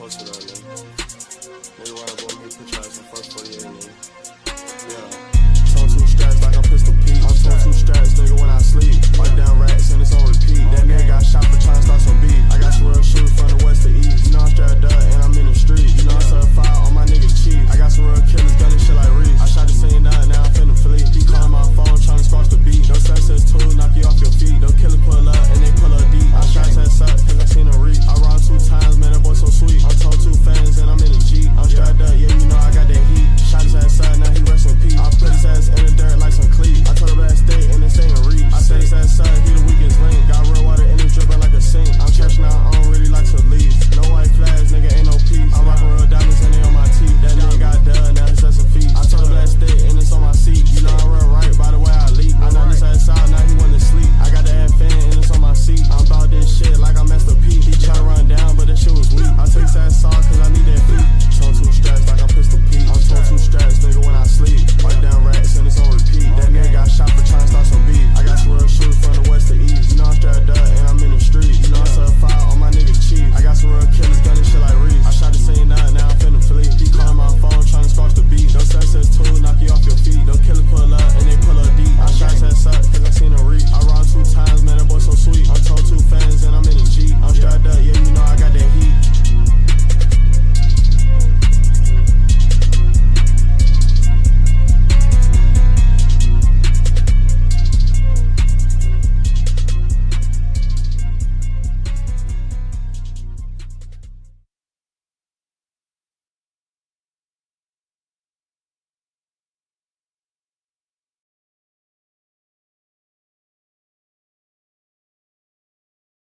close to those.